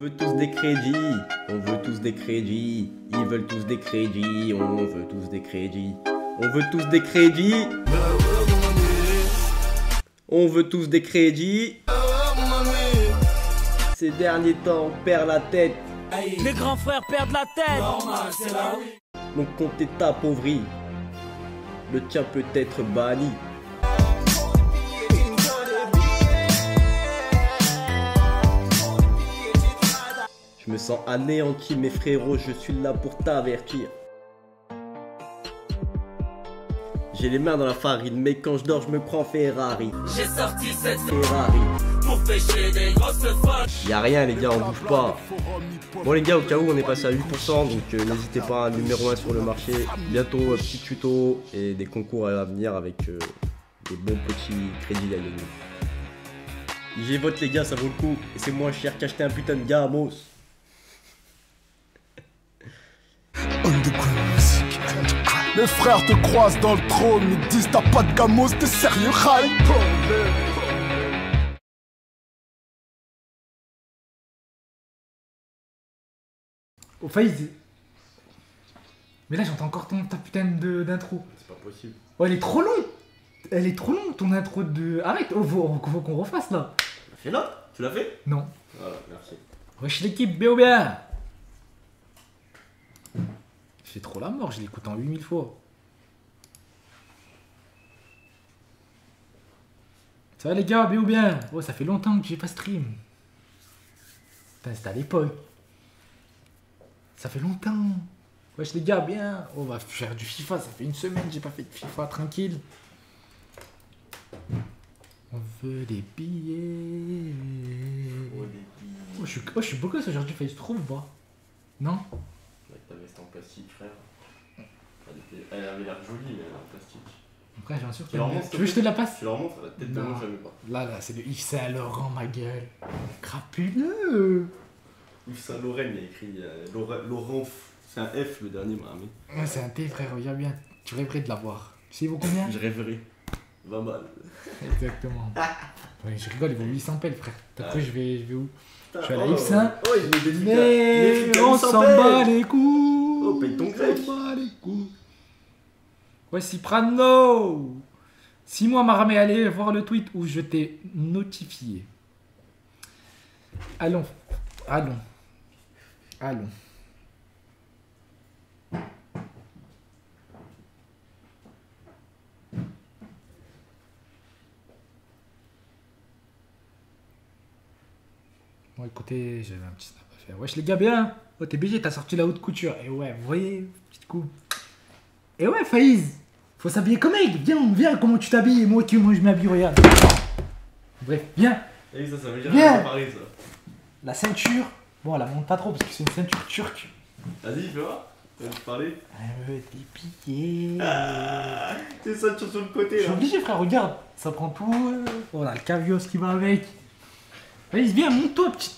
On veut tous des crédits, on veut tous des crédits, ils veulent tous des crédits, on veut tous des crédits, on veut tous des crédits, on veut tous des crédits. Ces derniers temps, on perd la tête, Les grands frères perdent la tête. mon compte est appauvri, le tien peut être banni. Je me sens anéanti, mes frérots, je suis là pour t'avertir. J'ai les mains dans la farine, mais quand je dors, je me prends Ferrari. J'ai sorti cette Ferrari. pour pêcher des grosses folles. Y a rien, les gars, on bouge pas. Bon, les gars, au cas où, on est passé à 8%, donc euh, n'hésitez pas, numéro 1 sur le marché. Bientôt, euh, petit tuto et des concours à venir avec euh, des bons petits crédits à gagner. J'ai vote, les gars, ça vaut le coup. Et c'est moins cher qu'acheter un putain de gamos. Underground music, underground. Les frères te croisent dans le trône, ils disent t'as pas de gamos, t'es sérieux, Rai Oh, Faïz Mais là, j'entends encore ton, ta putain de- d'intro. C'est pas possible. Oh, elle est trop longue Elle est trop longue, ton intro de... Arrête, oh, faut, faut qu'on refasse, là Fais-la Tu l'as fait? Non. Voilà, merci. Wesh l'équipe, bien ou bien Je fais trop la mort, je l'écoute en 8000 fois. Ça va les gars, bien ou bien Oh, ça fait longtemps que j'ai pas stream. Putain, c'était à l'époque. Ça fait longtemps. Wesh les gars, bien. Oh, on va faire du FIFA, ça fait une semaine que j'ai pas fait de FIFA, tranquille. On veut des billets. Oh, je suis, oh, je suis beau gosse aujourd'hui, Faïs, trouve ou pas Non? Veste en plastique, frère. Elle, était- elle avait l'air jolie, mais elle est en plastique. Après, bien sûr. Tu leur montres, Tu veux que je te la passe? Tu leur montres la tête de moi, jamais pas. Là, là, c'est le Yves Saint Laurent, ma gueule. Crapuleux Yves Saint Laurent, il y a écrit euh, Laurent, c'est un F le dernier, mon ami. Ouais, c'est un T, frère, regarde bien. Tu rêverais de l'avoir. Tu sais, il vaut combien? Je rêverais. 20 balles. Exactement. Ouais, je rigole, il vaut 800 pelles, frère. Après, Ouais. je vais, je vais où? Je suis à la oh, Yves Saint. Oh, il. Mais on 800 s'en bat les coups Oh, paye ton grec. Ouais, Prano Si moi, m'a ramé aller voir le tweet où je t'ai notifié. Allons. Allons. Allons. Bon, écoutez, j'avais un petit snap à faire. Wesh, les gars, bien Oh, t'es BG, t'as sorti la haute couture. Et ouais, vous voyez, petit coup. Et ouais, Faïz Faut s'habiller comme mec Viens, viens, comment tu t'habilles Moi, qui, moi, je m'habille, regarde. Bref, viens vu ça, ça veut dire Viens. parler ça. La ceinture. Bon, elle la monte pas trop parce que c'est une ceinture turque. Vas-y, fais voir. Tu veux te parler Elle veut des billets. C'est ça, tu sur le côté Je suis là. obligé, frère, regarde. Ça prend tout. euh. Oh, on a le cavios qui va avec. Vas-y, viens, monte-toi, petit.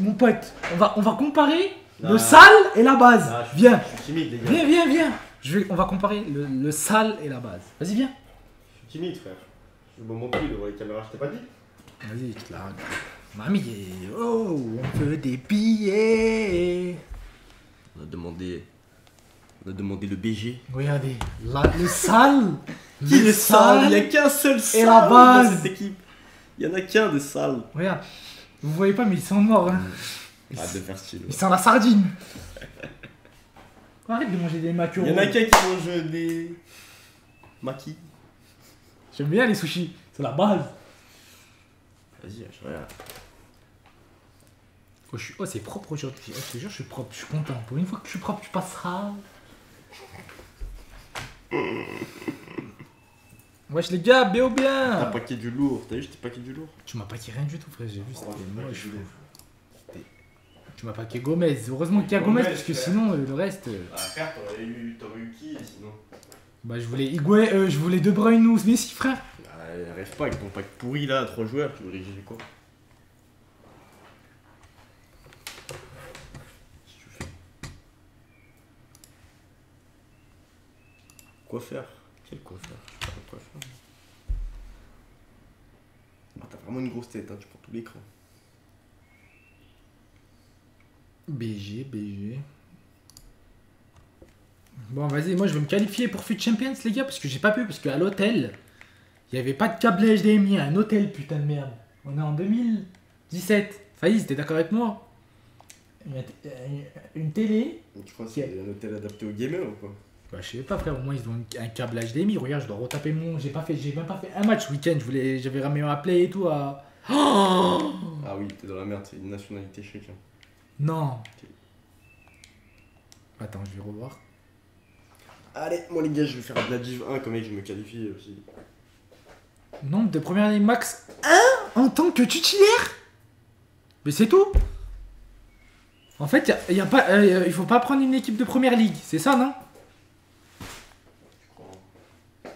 Mon pote. On va, on va comparer le sale et la base. Ah, je- viens. Je suis timide, les gars. Viens, viens, viens. Je vais, on va comparer le, le sale et la base. Vas-y, viens. Je suis timide, frère. Je me montre plus devant les caméras, je t'ai pas dit Vas-y, je te la. Mamie, oh, on veut des billets. On a demandé. On a demandé le BG. Regardez, la- le sale. Qui est sale Il y a qu'un seul sale la dans base. cette équipe. Il y en a qu'un de sale. Regarde, vous voyez pas, mais ils sont morts. Hein. Arrête de faire style. Ils sont la sardine. Arrête de manger des Il maquereaux. y en a qu'un qui mange des. maquis. J'aime bien les sushis, c'est la base. Vas-y, je regarde. Oh, je suis- oh, c'est propre aujourd'hui. Oh, je te jure, je suis propre, je suis content. Pour une fois que je suis propre, tu passeras. Wesh les gars, bien ou T'as bien paquet du lourd. T'as vu, j'étais paquet du lourd. Tu m'as paqué rien du tout, frère, j'ai vu, c'était Ouais, moche. paquet du lourd. frère. Tu m'as paqué Gomez. Heureusement qu'il y a Gomez, Gomez, parce que sinon, euh, le reste. euh, Ah, frère, t'aurais eu, t'aurais eu qui sinon bah, je voulais Higuain, euh, je voulais De Bruyne ou Messi, frère. Ah, rêve pas avec ton pack pourri là, 3 joueurs, tu voudrais gérer quoi? Quoi faire? Quel quoi faire? Je sais pas quoi faire. Ah, t'as vraiment une grosse tête, hein, tu prends tout l'écran. BG, BG. Bon, vas-y, moi je vais me qualifier pour FUT Champions, les gars, parce que j'ai pas pu, parce qu'à l'hôtel, il y avait pas de câble HDMI, un hôtel, putain de merde. On est en 2017. Faïs, t'es d'accord avec moi? Une, une télé. Tu crois que c'est un hôtel adapté aux gamers ou quoi? Bah, je sais pas, frère, au moins ils ont un câble HDMI. Regarde, je dois retaper mon. J'ai pas fait, j'ai même pas fait un match ce week-end. Je voulais, j'avais ramené un play et tout à. Oh Ah oui, t'es dans la merde, c'est une nationalité chacun. Non. Attends, je vais revoir. Allez, moi les gars, je vais faire de la Div 1 comme mec, je me qualifie aussi. Nombre de première ligne max 1 en tant que titulaire? Mais c'est tout En fait, y a, y a pas, euh, il faut pas prendre une équipe de première ligue, c'est ça, non?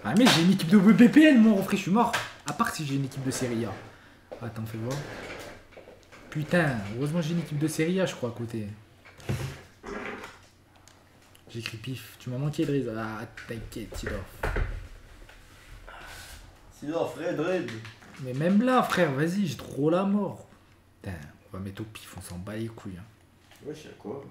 Ah mais j'ai une équipe de BPL, mon refrain, je suis mort. À part si j'ai une équipe de Serie A. Attends, fais voir. Putain, heureusement j'ai une équipe de Serie A, je crois, à côté. J'écris pif. Tu m'as manqué, Driz. Ah, t'inquiète, Tidor. Sinon, Fred, Red. Mais même là, frère, vas-y, j'ai trop la mort. Putain, on va mettre au pif, on s'en bat les couilles. hein. Wesh, y'a quoi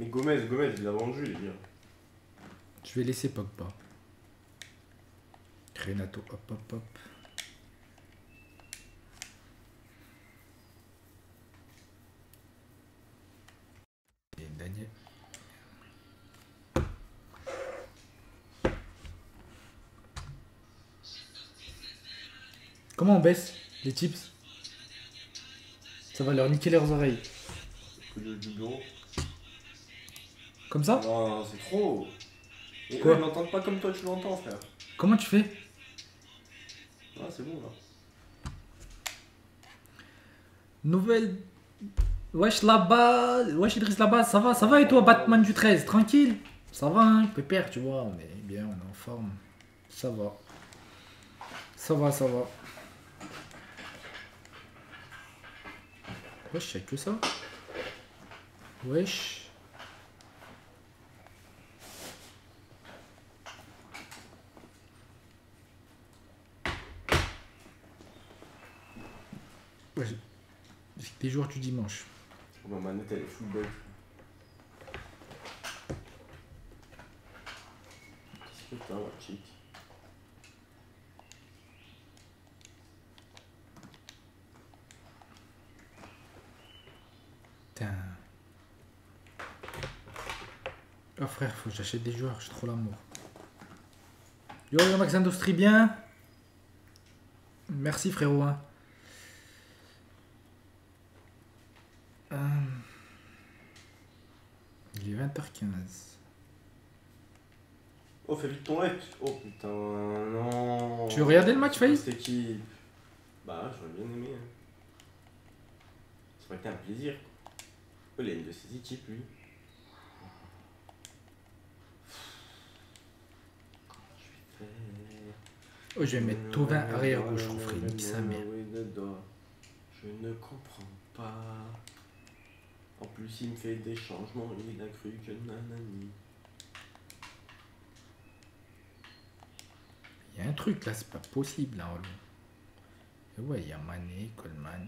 Mais Gomez, Gomez, il a vendu, les gars. Je vais laisser Pogba. Renato, hop, hop, hop. Et Daniel. Comment on baisse les chips? Ça va leur niquer leurs oreilles. Du bureau. Comme ça Non, c'est trop. Et Quoi eux, ils l'entendent pas comme toi, tu l'entends, frère. Comment tu fais Ah, c'est bon, là. Nouvelle. Wesh là-bas, wesh Idriss là-bas, ça va, ça va et toi Batman du 13, tranquille? Ça va hein, pépère tu vois, on est bien, on est en forme. Ça va. Ça va, ça va. Wesh, y'a que ça? Wesh. Ouais, des jours du dimanche. Ma manette, elle est full bug. Qu'est-ce que t'as, ma chick Putain. Oh frère, faut que j'achète des joueurs, j'ai trop l'amour. Yo, yo Max Industrie, bien? Merci frérot. Hein. Euh, Est 20h15. Oh, fais vite ton like. Oh putain, non. Tu veux regarder le match, Faïs Cette équipe. Bah, j'aurais bien aimé. Hein. Ça aurait été un plaisir. Oh, il a une de ses équipes, lui. Oh, je vais mettre Tovin arrière gauche, nique sa mère. Je ne comprends pas. En plus, il me fait des changements, il a cru que nanani. Il y a un truc là, c'est pas possible là. Olo. Et ouais, il y a Mané, Coleman.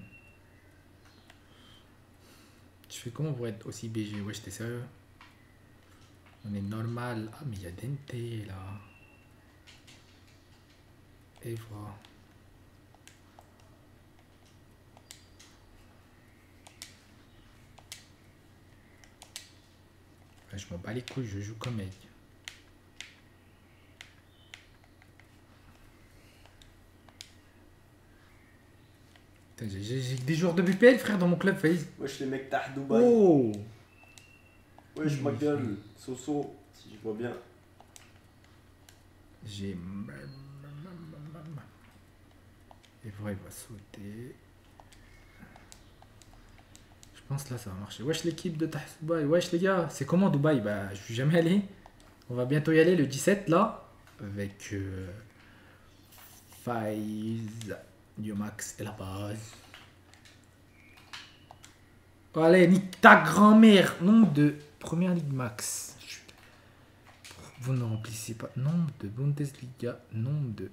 Tu fais comment pour être aussi BG Ouais, j'étais sérieux. On est normal. Ah, mais il y a Dente là. Et voilà. Je m'en bats les couilles, je joue comme mec. Putain, J'ai des joueurs de BPL, frère, dans mon club, Faïs. Wesh, les mecs d'Ah Dubaï. Oh Wesh, ma gueule. Soso, si je vois bien. J'ai. Et voilà, il va sauter. Là ça va marcher. Wesh l'équipe de Tah Dubaï. Wesh les gars, c'est comment Dubaï? Bah je suis jamais allé. On va bientôt y aller le 17 là. Avec euh, Faiz, Diomax et la base. Allez, nique ta grand-mère. Nombre de Première Ligue Max. Vous ne remplissez pas. Nombre de Bundesliga. Nombre de.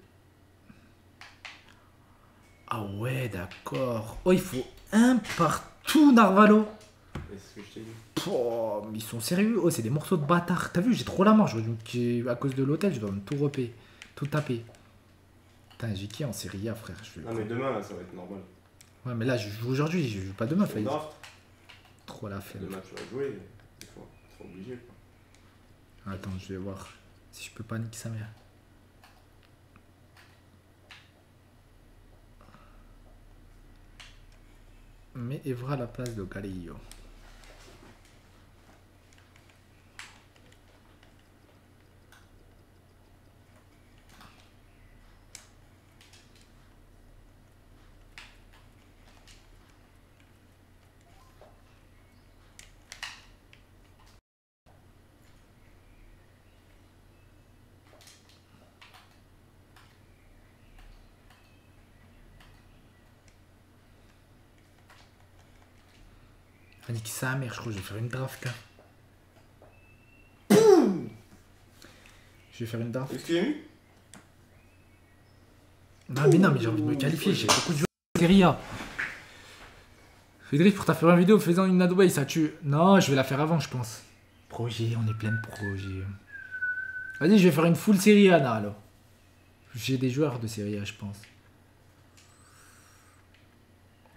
Ah ouais, d'accord. Oh, il faut un partout, Narvalo. C'est ce que je t'ai dit. Oh, mais ils sont sérieux. Oh, c'est des morceaux de bâtard. T'as vu, j'ai trop la marge. À cause de l'hôtel, je dois me tout repayer. Tout taper. Putain, j'ai qui en Serie A, frère? Je Non, mais demain, là, ça va être normal. Ouais, mais là, je joue aujourd'hui. Je joue pas demain, draft, Trop la flemme. demain, tu vas jouer. Il faut, faut obligé, quoi. Attends, je vais voir si je peux pas niquer sa mère. Mais Evra à la place de Galileo. Ah, niquer sa mère, je crois que je vais faire une draft. hein. Je vais faire une draft. Est-ce qu'il est mis Non, mais non, mais j'ai envie de me qualifier. J'ai beaucoup de joueurs de Serie A. Fédéric, pour ta une vidéo faisant une adway, ça tue. Non, je vais la faire avant, je pense. Projet, on est plein de projets. Vas-y, je vais faire une full Serie A, là, alors. J'ai des joueurs de Serie A, je pense.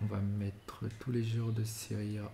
On va mettre tous les joueurs de Serie A.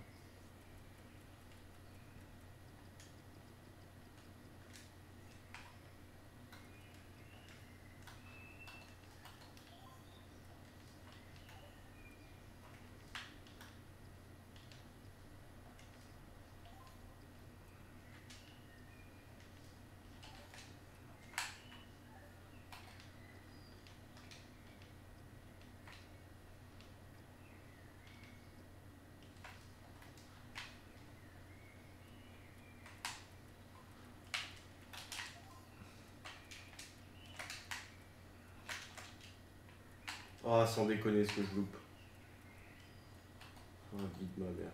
Ah, sans déconner, ce que je loupe. Vie de ma mère.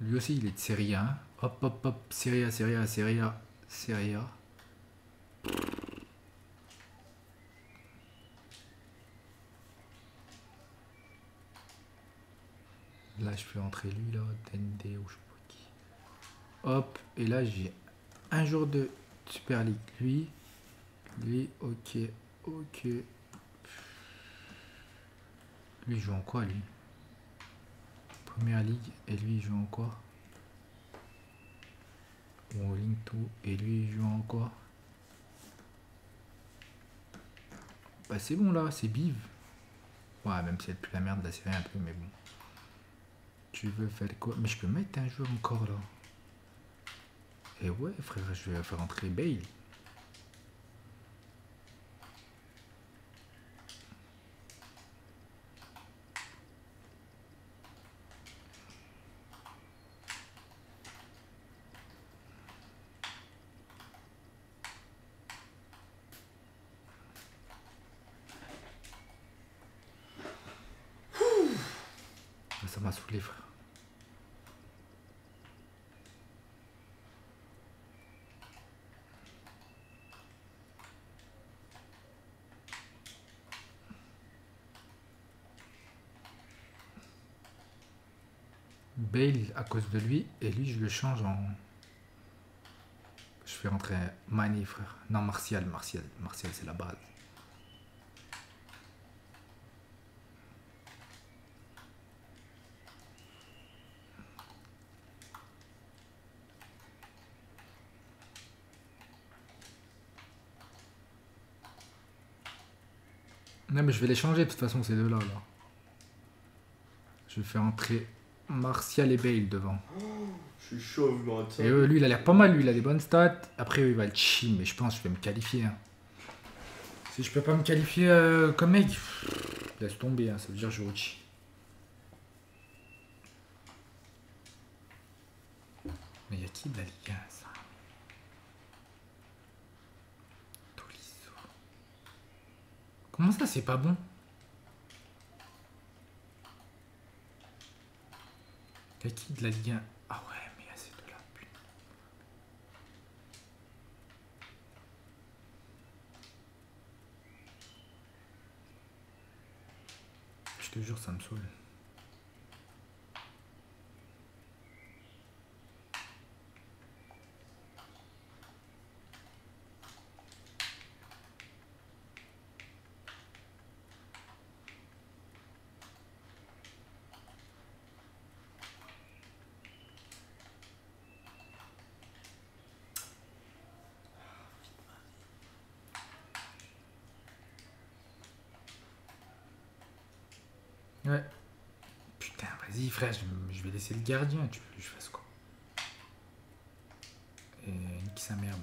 Lui aussi, il est de Serie A. hein. Hop, hop, hop. Serie A, Serie A, Serie A. Là, je fais entrer lui, là. Dende ou je sais pas qui. Hop. Et là, j'ai un jour de Super League. Lui. Lui, ok. Ok. Lui, il joue en quoi, lui? Première ligue et lui il joue en quoi? Link 2 et lui il joue en quoi? Bah c'est bon là, c'est Biv. Ouais même si elle pue la merde la série un peu mais bon. Tu veux faire quoi? Mais je peux mettre un joueur encore là. Et ouais frère, je vais faire entrer Bale. Ah, Ça m'a saoulé frère. Bale à cause de lui et lui je le change en. Je fais rentrer Mani frère. Non Martial, Martial, Martial c'est la base. Non mais je vais les changer de toute façon ces deux-là. Là. Je vais faire entrer Martial et Bale devant. Je suis moi. Et euh, lui il a l'air pas mal, lui il a des bonnes stats. Après il va le chim, mais je pense que je vais me qualifier. hein. Si je peux pas me qualifier euh, comme mec, laisse tomber, hein, ça veut dire que je vais chi. Mais y a qui de la Ligue 1 ça? Tolisso. Comment ça c'est pas bon? Y'a qui de la Ligue 1 Ah ouais, mais y'a ces deux-là, putain. Je te jure, ça me saoule. Ouais. Putain, vas-y, frère, je, vais laisser le gardien. Tu veux que je fasse quoi? Et nique sa mère.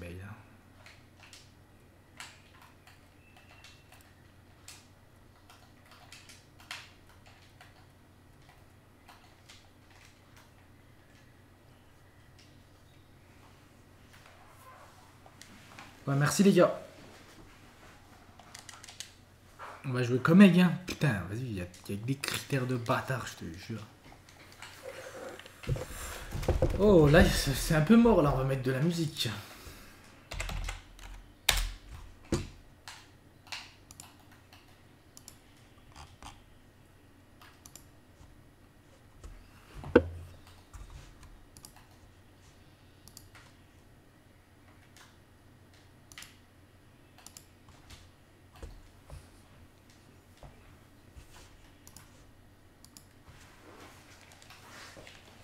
Ouais, merci les gars. On va jouer comme Egg, hein. Putain, vas-y, il y, y a des critères de bâtard, je te jure. Oh, là, c'est un peu mort, là, on va mettre de la musique.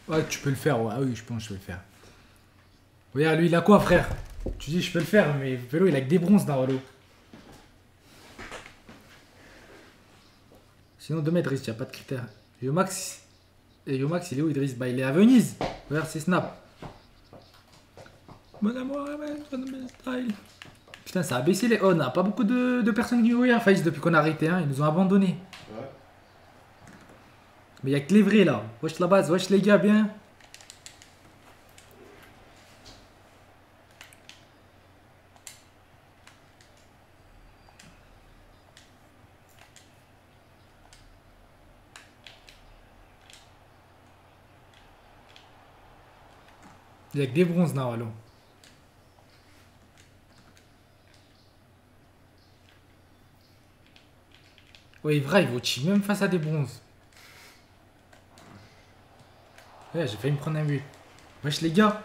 Ouais, tu peux le faire, ouais. Ah oui, je pense que je peux le faire. Regarde, lui, il a quoi, frère? Tu dis, je peux le faire, mais Vélo, il a que des bronzes Valo. Sinon, 2 mètres, il n'y a pas de critères. Yomax, et Yomax, il est où, Idriss Bah, il est à Venise. Regarde, c'est Snap. Mon amour, style. Putain, ça a baissé les on. a pas beaucoup de, de personnes qui nous regardent, Faïs, depuis qu'on a arrêté. Hein. Ils nous ont abandonnés. Ouais. Mais il y a que les vrais là. Wesh la base, wesh les gars, bien. Il y a que des bronzes là, allô. Oui, vrai, il vaut même face à des bronzes. Ouais, j'ai failli me prendre un but. Wesh les gars.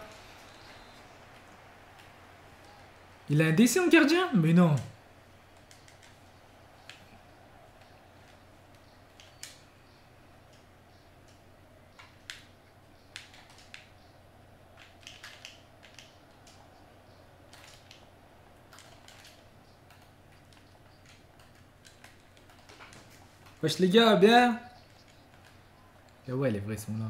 Il a un décès en gardien? Mais non. Wesh les gars, bien? Et ouais, les vrais sont là?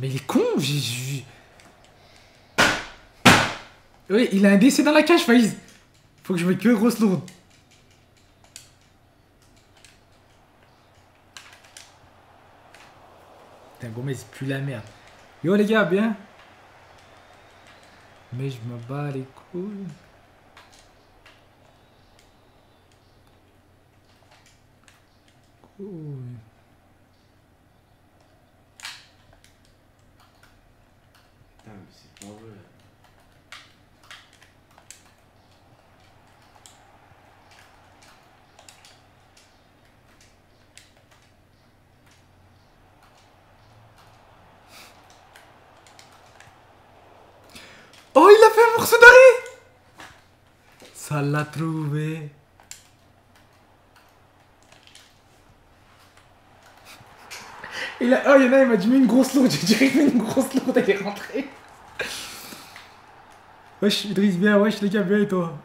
Mais il est con, j'ai... j'ai- Oui, il a un décès dans la cage, Faïz. Faut que je mette que grosse lourde. Putain, Gomez, il pue la merde. Yo les gars, bien? Mais je me bats les couilles. Couilles. Putain, mais c'est pas vrai. Oh, il a fait un morceau d'arrêt Ça l'a trouvé. Il a... Oh, il y en a, il m'a dit, mets une grosse lourde. J'ai dit, mets une grosse lourde, elle est rentrée. Wesh, Idriss, bien, wesh, les gars, bien, et toi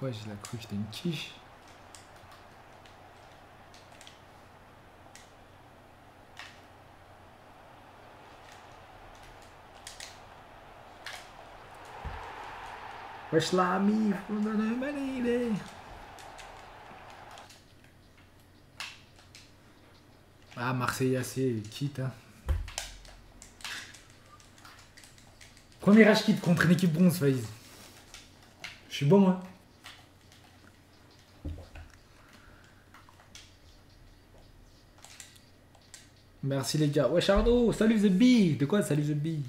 Ouais, j'ai la cru que j'étais une quiche. Wesh l'ami, faut me idée. Ah, Marseille assez quitte. Hein. Premier rage kit contre une équipe bronze, Faiz. Je suis bon, moi. Merci les gars. Ouais, Chardo, salut The Bee. De quoi salut The Bee?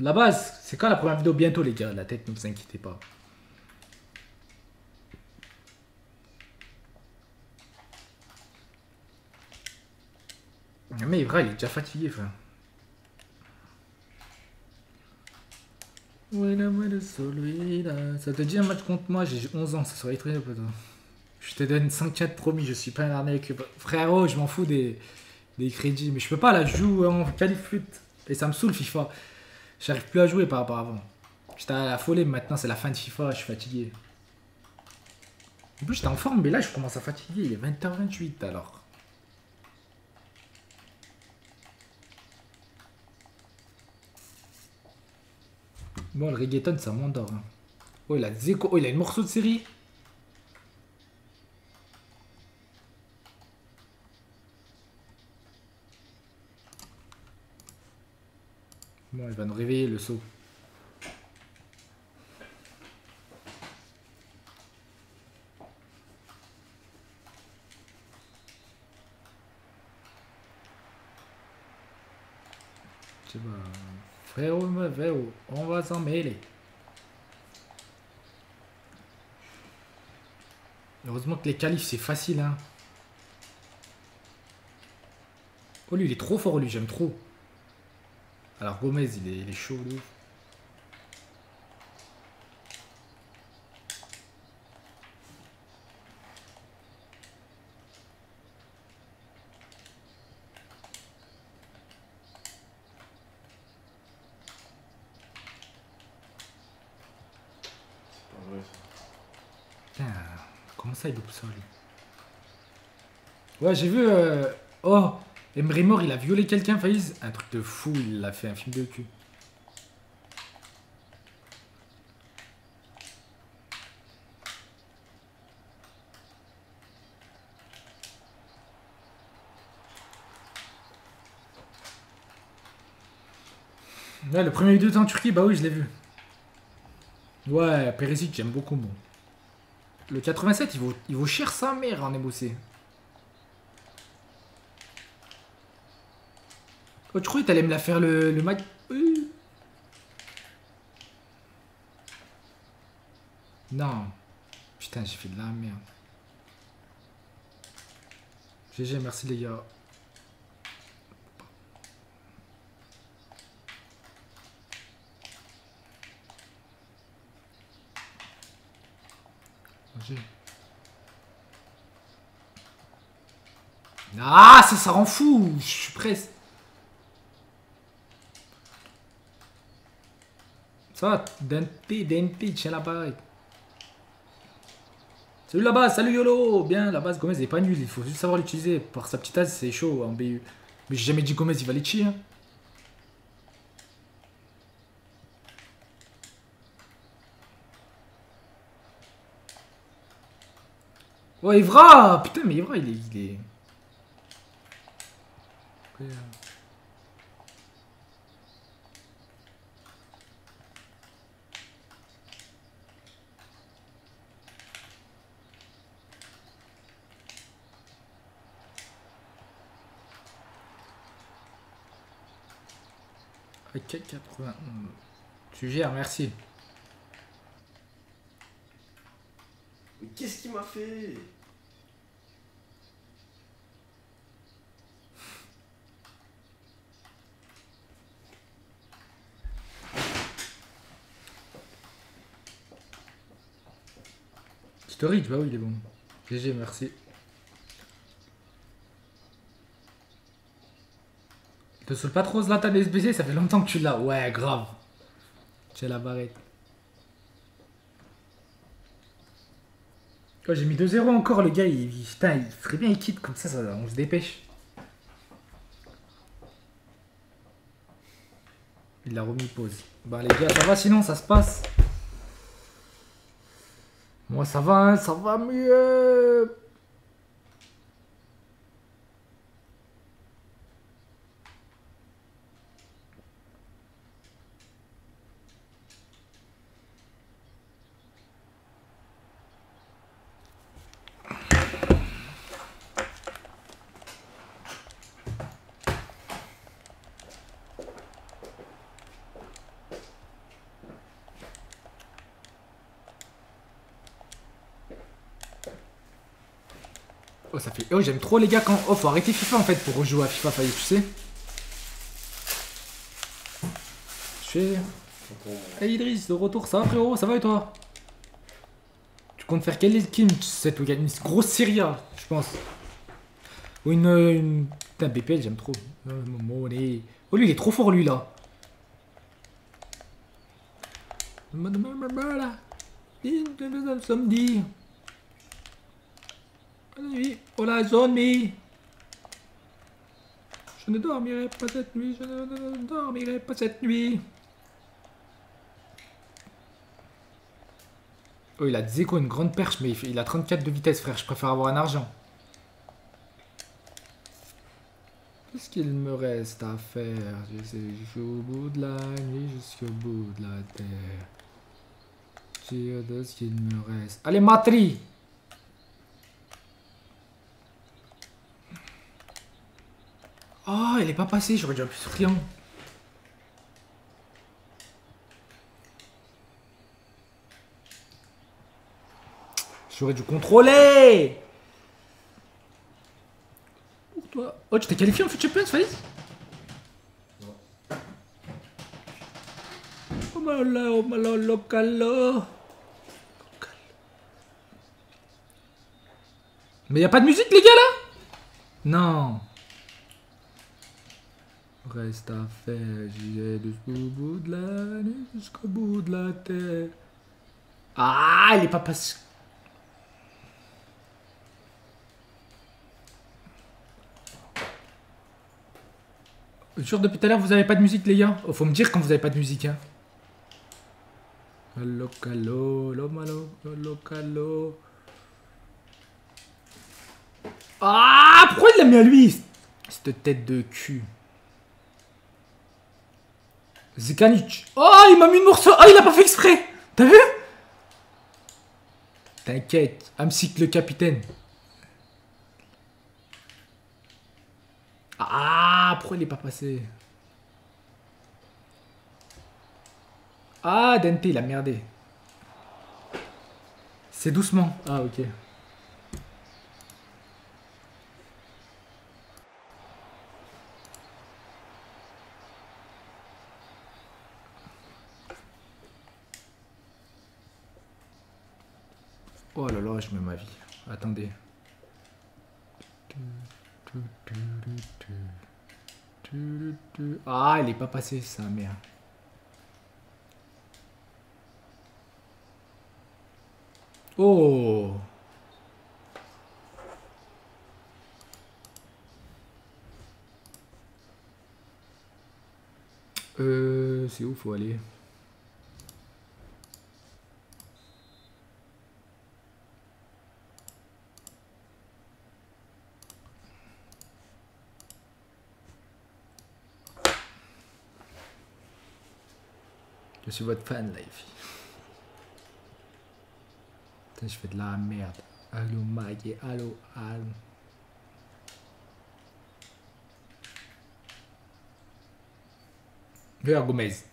La base, c'est quand la première vidéo? Bientôt, les gars. La tête, ne vous inquiétez pas. Mais vrai, il est déjà fatigué, frère. Ça te dit un match contre moi, j'ai 11 ans, ça serait très peu. Je te donne 5-4 promis, je suis pas un arnaque. Frérot, je m'en fous des, des crédits, mais je peux pas la jouer en qualifut. Et ça me saoule FIFA. J'arrive plus à jouer par rapport à avant. J'étais à la folie, maintenant c'est la fin de FIFA, je suis fatigué. En plus j'étais en forme, mais là je commence à fatiguer, il est 20h28 alors. Bon, le reggaeton, ça m'endort. Hein. Oh, il a Oh, il a une morceau de série. Bon, il va nous réveiller le saut. Je sais pas. Frérot, on va s'en mêler. Heureusement que les qualifs, c'est facile, hein. Oh, lui, il est trop fort, lui, j'aime trop. Alors, Gomez, il est, il est chaud, lui. ça, il loupe ça, Ouais, j'ai vu. Euh... Oh Emery il a violé quelqu'un, Faiz. Un truc de fou, il a fait un film de cul. Ouais, le premier vidéo en Turquie, bah oui, je l'ai vu. Ouais, Perisic, j'aime beaucoup, bon. Le 87, il vaut, il vaut cher sa mère en ébossé. Tu croyais que t'allais me la faire le, le mag... Non. Putain, j'ai fait de la merde. GG, merci les gars. Ah, ça, ça rend fou. Je suis presse. Ça va, Dente, Dente, tiens la base. Salut la base, salut YOLO Bien, la base, Gomez est pas nul, il faut juste savoir l'utiliser. Par sa petite as, c'est chaud en BU. Mais j'ai jamais dit Gomez, il va les chier. Hein. Oh, Evra Putain, mais Evra, il est... Il est... 4,91. Tu gères, merci. Mais qu'est-ce qu'il m'a fait? Storage, bah oui, il est bon. GG, merci. Te saoule pas trop Zlatan SBC, ça fait longtemps que tu l'as. Ouais, grave. J'ai la barrette. Oh, j'ai mis 2-0 encore, le gars. Il, putain, il ferait bien, il quitte comme ça, ça on se dépêche. Il l'a remis pause. Bah les gars, ça va sinon, ça se passe. Moi ça va, hein, ça va mieux. Oh, j'aime trop les gars quand. Oh, faut arrêter FIFA en fait pour rejouer à FIFA, Faïs, tu sais. Je fais. Hey Idriss, de retour, ça va frérot, ça va et toi Tu comptes faire quel kill cette week-end Une grosse Syria, je pense. Ou une. une... Putain, BPL, j'aime trop. Euh. Oh, lui, il est trop fort, lui là. Samedi. Oh la zone, mais. Je ne dormirai pas cette nuit, je ne dormirai pas cette nuit. Oh, il a échos, une grande perche, mais il, a 34 de vitesse, frère. Je préfère avoir un argent. Qu'est-ce qu'il me reste à faire? Je sais jusqu'au bout de la nuit, jusqu'au bout de la terre. Sûr de ce qu'il me reste. Allez, Matri Oh, elle est pas passée, j'aurais dû appuyer sur triangle. J'aurais dû contrôler Pour toi. Oh, tu t'es qualifié en Foot Champions, Faïs Oh malala, oh malala, localo. Mais y a pas de musique, les gars, là? Non. Reste à faire, j'irai jusqu'au bout de la nuit, jusqu'au bout de la terre. Ah, il est pas passé. Jure depuis tout à l'heure vous avez pas de musique les gars oh, Faut me dire quand vous avez pas de musique hein Localo, lo malo, localo. Ah pourquoi il l'a mis à lui Cette tête de cul? Zekanic Oh il m'a mis une morceau Ah il a pas fait exprès T'as vu? T'inquiète Amsic le capitaine Ah, pourquoi il est pas passé? Ah, Dente, il a merdé. C'est doucement. Ah, ok. Oh là là, je mets ma vie. Attendez. Ah, il est pas passé, ça, merde. Oh Euh, c'est où faut aller? Je suis votre fan, la je fais de la merde. Allô, Maggie, allô, allô. Viens, Gomez.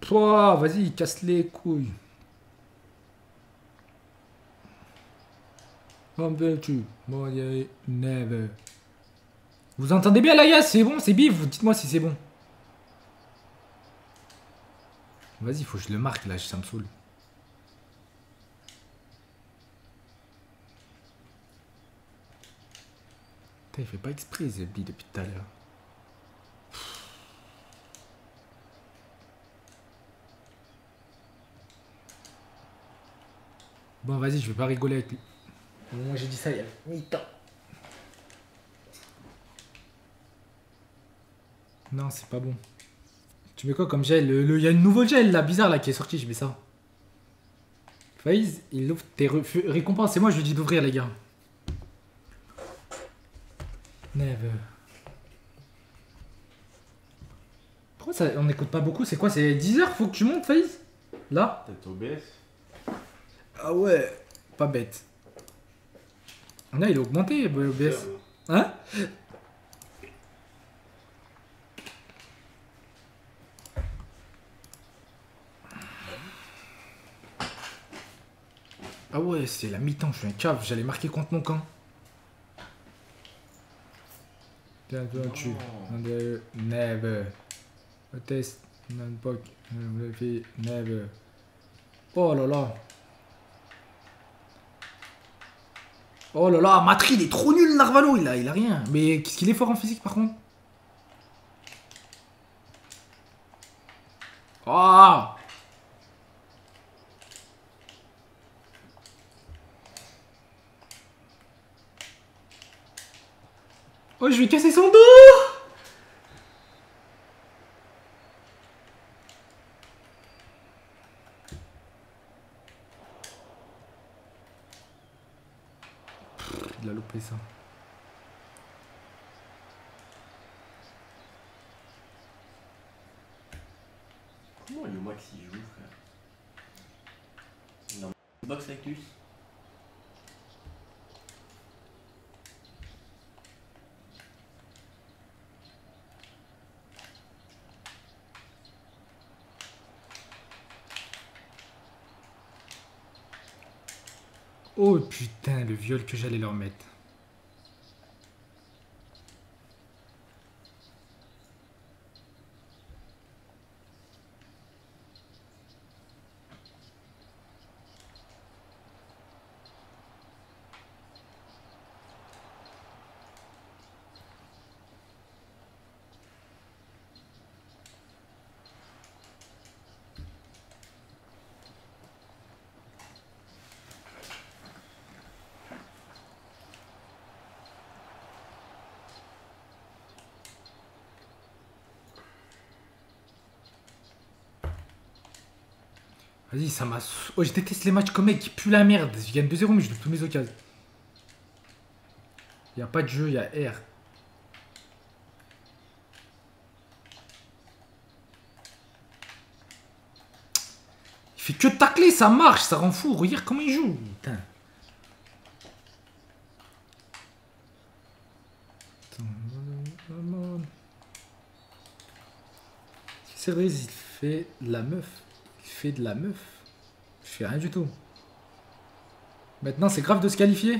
Pouah, vas-y, casse les couilles. Comme veux-tu never. Vous entendez bien, Laïa? C'est bon, c'est bif. Dites-moi si c'est bon. Vas-y, faut que je le marque là, ça me saoule. Putain, il fait pas exprès, Zebli, depuis tout à l'heure. Bon, vas-y, je vais pas rigoler avec lui. Moi, j'ai dit ça il y a mi-temps. Non, c'est pas bon. Tu mets quoi comme gel Le- le- Il y a une nouveau gel là, bizarre là, qui est sorti, je mets ça. Faiz, il ouvre tes récompenses. C'est moi, je lui dis d'ouvrir, les gars. Never. Pourquoi ça, on n'écoute pas beaucoup C'est quoi C'est 10 heures Faut que tu montes, Faiz Là? Peut-être OBS Ah ouais, pas bête. Là, il a augmenté, OBS. Hein? Ah ouais, c'est la mi-temps, je suis un cave, j'allais marquer contre mon camp. Tiens, toi, tu. Never. Test, non, Oh là là. Oh là là, Matri, il est trop nul, Narvalo, il a, il a rien. Mais qu'est-ce qu'il est fort en physique, par contre Oh Oh, je vais casser son dos Ça. Comment le Max il joue, frère Non, box Lactus Oh putain, le viol que j'allais leur mettre. Vas-y, ça m'a... Oh, je déteste les matchs comme mec qui puent la merde. Je gagne 2-0, mais je loupe tous mes occasions. Y a pas de jeu, y a R. Il fait que tacler, ça marche, ça rend fou. Regarde comment il joue. Putain. C'est vrai, il fait la meuf. De la meuf. Il fait rien du tout. Maintenant, c'est grave de se qualifier.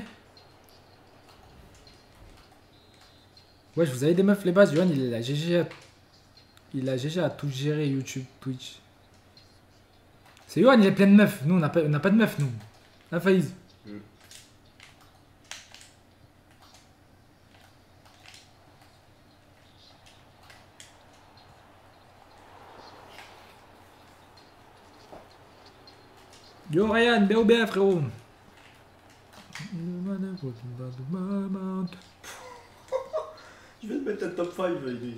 Ouais, vous avez des meufs les bases. Johan, il a GG à... Il a GG à tout gérer YouTube, Twitch. C'est Johan, il est plein de meufs. Nous, on n'a pas, on n'a pas de meufs, nous. La Faïs. Yo, Ryan, bien ou bien, frérot? Je vais te mettre un top 5, Idriss.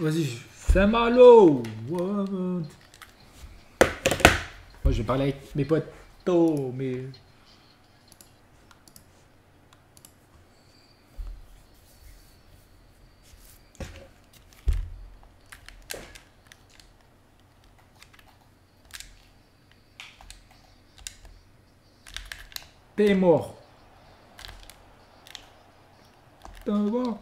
Vas-y, fais malo. What? Moi, je vais parler avec mes potes. Oh, T'es mort. T'es mort.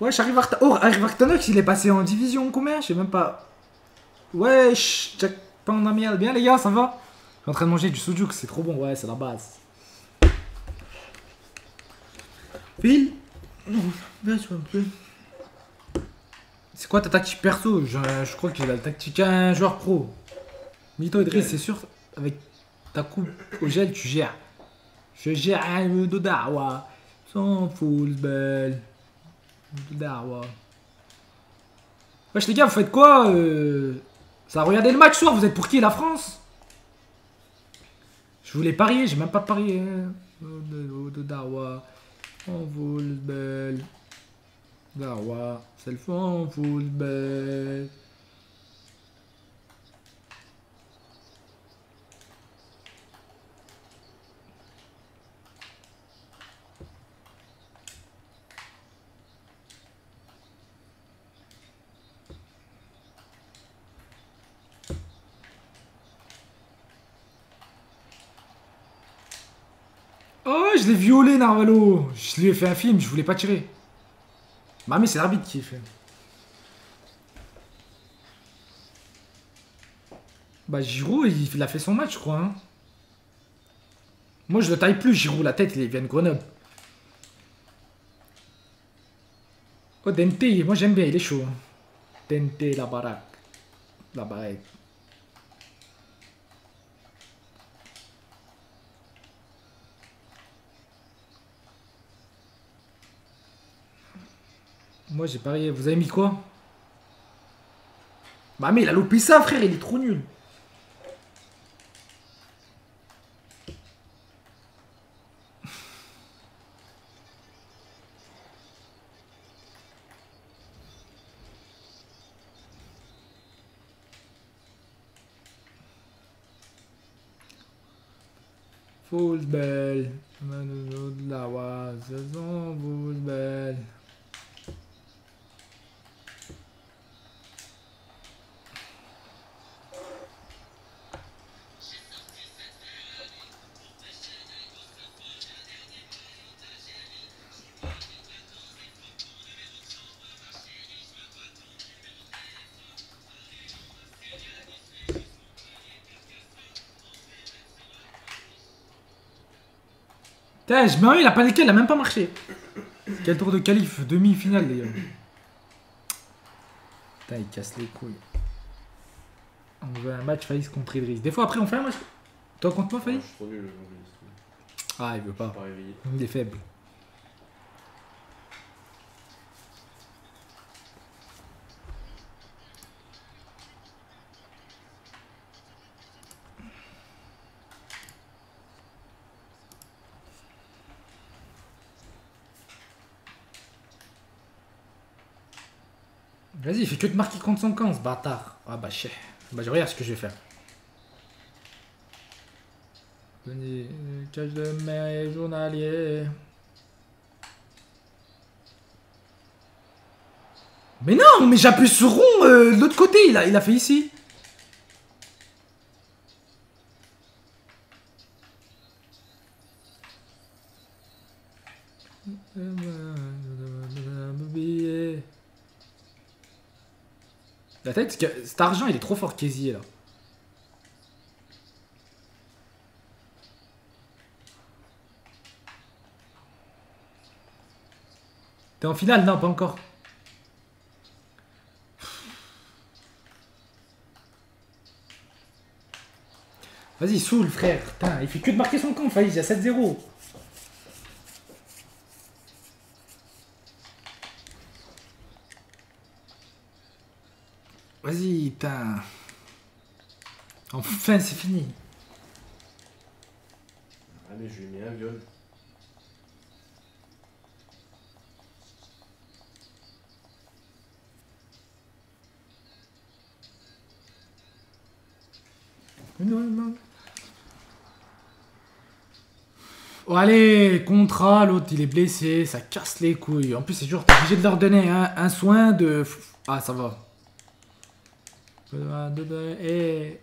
Ouais, j'arrive à Oh, arrive Arctonox, il est passé en division combien? Je sais même pas. Ouais, Jack Pandamiel. Bien, les gars, ça va? Je suis en train de manger du sujuk, c'est trop bon. Ouais, c'est la base. Phil? Non, viens, tu vas me plaire. C'est quoi ta tactique perso? Je, je crois qu'il a la tactique un joueur pro. Mito Idriss, c'est sûr, avec ta coupe au gel, tu gères. Je gère un de dawa. Sans full belle. Dawa. Wesh les gars, vous faites quoi euh... Ça regardez le match soir, vous êtes pour qui La France? Je voulais parier, j'ai même pas parié. hein. De Dawa. Belle. Le fond, full belle. Oh je l'ai violé, Narvalo. Je lui ai fait un film, je voulais pas tirer. Bah, mais c'est l'arbitre qui fait. Bah, Giroud, il a fait son match, je crois. hein. Moi, je le taille plus, Giroud. La tête, il vient de Grenoble. Oh, Dente, moi j'aime bien, il est chaud. hein. Dente, la baraque. La baraque. Moi j'ai parié. Vous avez mis quoi? Bah mais il a loupé ça frère, il est trop nul. Football. Putain, je me il a pas lesquels, il a même pas marché. Quel tour de qualif Demi-finale, gars. Putain, il casse les couilles. On veut un match Faïs contre Idriss. Des fois, après, on fait un match. Toi contre moi, Faïs Ah, il veut pas. Il est faible. Il fait que de marquer contre son camp, ce bâtard. Ah bah, chais. Bah, je regarde ce que je vais faire. Mais non, mais j'appuie sur rond euh, de l'autre côté, il a, il a fait ici. La tête, que cet argent, il est trop fort Kézier là. T'es en finale? Non, pas encore. Vas-y, saoule, frère. Il fait que de marquer son camp, Faïs, il y a 7-0. Vas-y, putain. Enfin, c'est fini. Ah, mais je lui ai mis un viol. Non, non. Oh, allez, contrat, l'autre il est blessé, ça casse les couilles. En plus, c'est toujours, t'es obligé de leur donner un, un soin de. Ah, ça va. Et.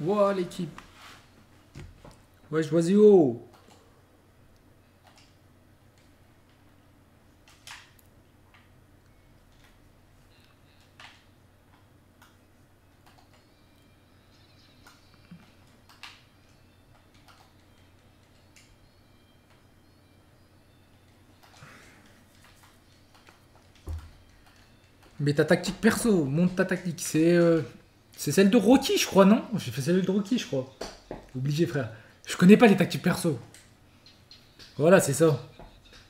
Wow, l'équipe. Wesh, vas-y, oh. Mais ta tactique perso, monte ta tactique. C'est euh, celle de Rocky, je crois, non? J'ai fait celle de Rocky, je crois. Obligé, frère. Je connais pas les tactiques perso. Voilà, c'est ça.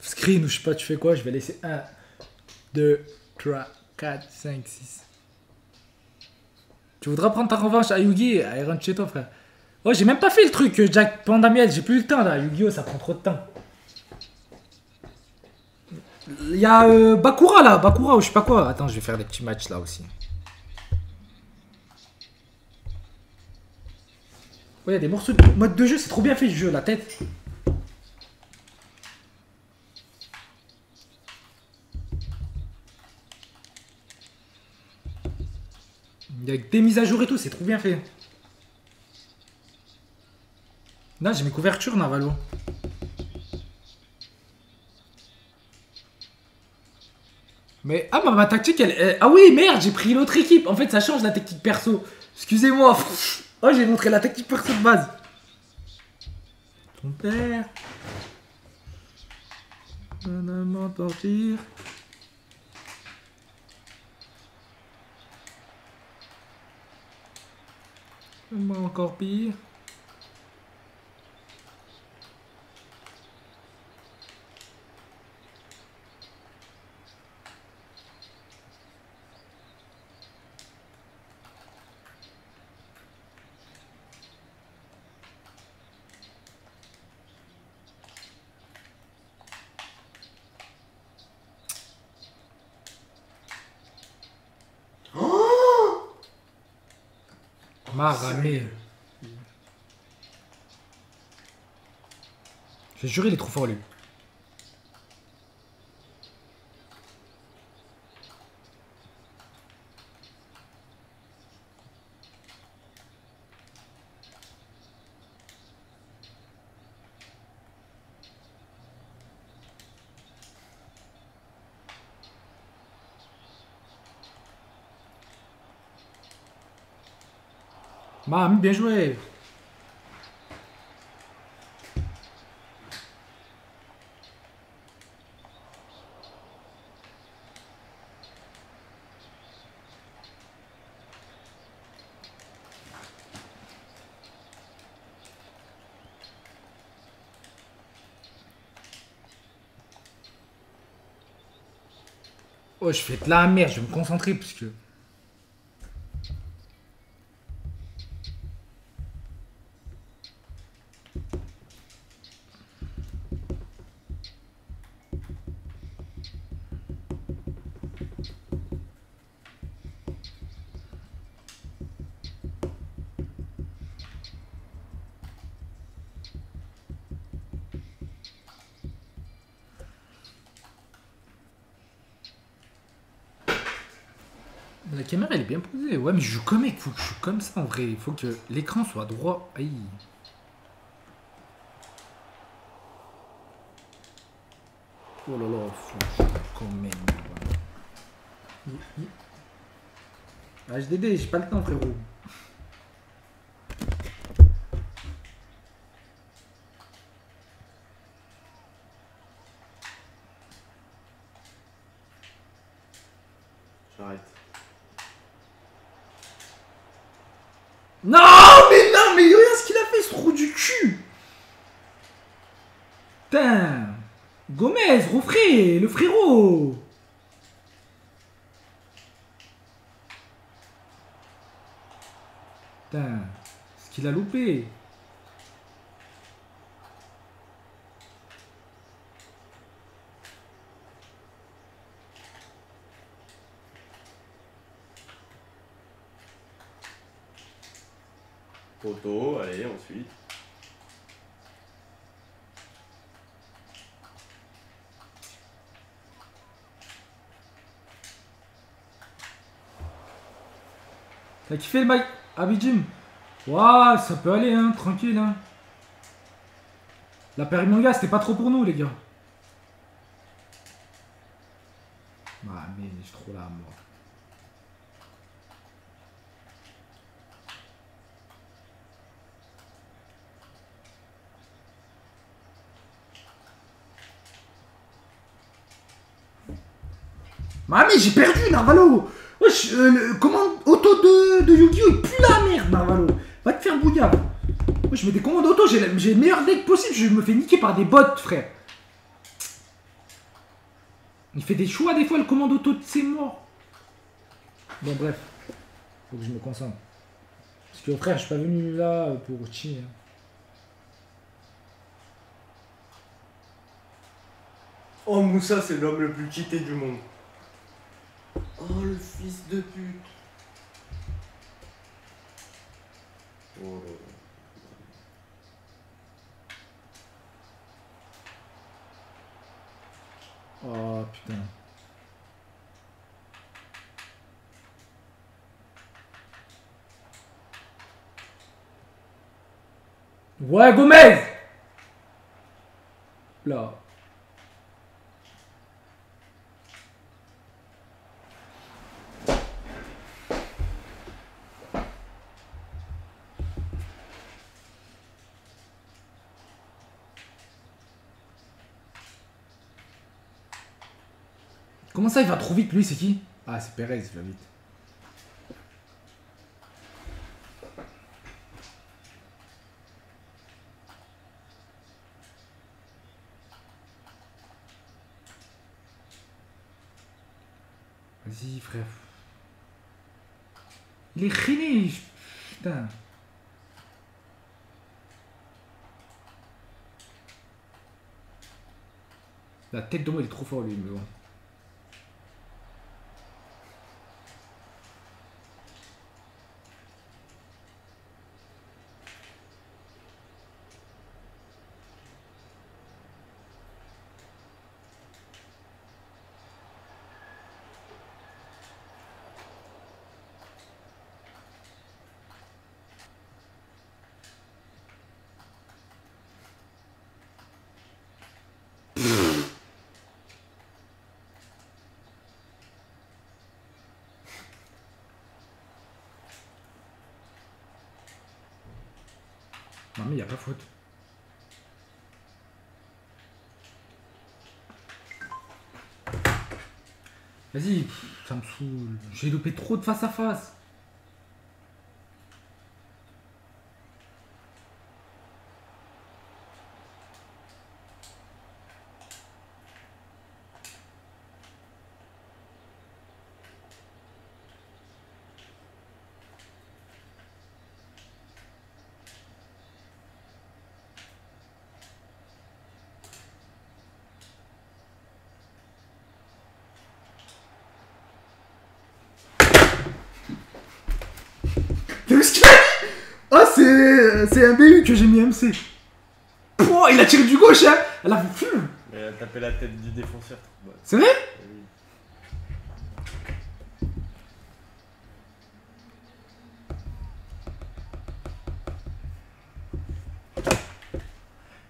Screen ou je sais pas, tu fais quoi Je vais laisser 1, 2, 3, 4, 5, 6. Tu voudras prendre ta revanche à Yugi Allez, rentre chez toi, frère. Oh, j'ai même pas fait le truc, Jack Pandamiel. J'ai plus le temps, là. Yu-Gi-Oh, ça prend trop de temps. Il y a euh, Bakura là, Bakura ou je sais pas quoi. Attends, je vais faire des petits matchs là aussi. Il y a des morceaux de mode de jeu, c'est trop bien fait ce jeu, la tête. Y a des mises à jour et tout, c'est trop bien fait. Là, j'ai mes couvertures, Navalo. Mais, ah, ma, ma tactique, elle, Ah oui, merde, j'ai pris l'autre équipe. En fait, ça change la technique perso. Excusez-moi. Oh, j'ai montré la technique perso base. Ton père. Maman partir. Moi encore pire. Maramé. Je vais jurer, il est trop fort lui. Mam, bien joué. Oh, je fais de la merde, je vais me concentrer parce que. La caméra elle est bien posée. Ouais, mais je joue comme je joue comme ça en vrai. Il faut que l'écran soit droit. Aïe. Oh là là, faut que je comme même. HDD, j'ai pas le temps frérot. J'arrête. Non, mais non, mais regarde ce qu'il a fait, ce trou du cul. Putain. Gomez, refrais, le frérot. Putain, ce qu'il a loupé. Photo, allez, ensuite. T'as kiffé le mec Abidjim? Waouh, ça peut aller, hein, tranquille, hein. La périmanga, c'était pas trop pour nous, les gars. Ah, mais j'ai trop la mort. Ah mais j'ai perdu Narvalo Wesh, euh, le commande auto de, de Yu-Gi-Oh! il pue la merde Narvalo Va te faire bouillard Wesh, je mets des commandes auto, j'ai le meilleur deck possible, je me fais niquer par des bots frère Il fait des choix des fois le commande auto de ses morts Bon bref, faut que je me concentre. Parce que frère, je suis pas venu là pour chier. hein. Oh, Moussa, c'est l'homme le plus cheaté du monde. Oh, le fils de pute. Oh. Oh putain. Ouais, Gomez Là. Comment ça, il va trop vite, lui, c'est qui? Ah, c'est Perez, il va vite. Vas-y, frère. Il est chiné, putain. La tête de moi, il est trop fort, lui, mais bon. A faute. Vas-y, ça me saoule. J'ai loupé trop de face à face. T'as vu ce qu'il a dit Oh, c'est, c'est un BU que j'ai mis MC. Pouah, il a tiré du gauche, hein Elle a fait elle a tapé la tête du défenseur. Ouais, C'est vrai? Oui.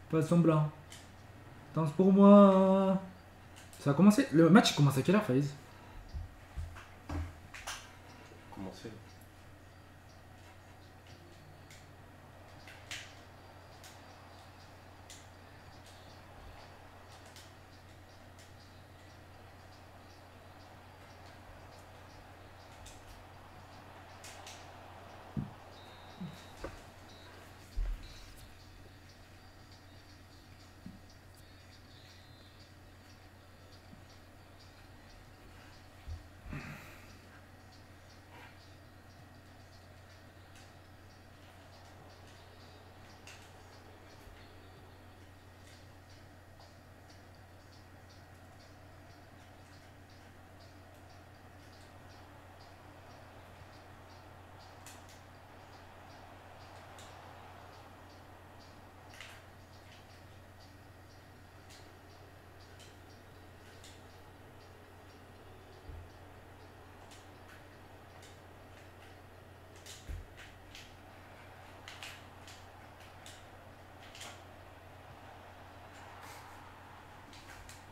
Pas semblant. Danse pour moi. Ça a commencé Le match il commence à quelle heure, Faiz Comment c'est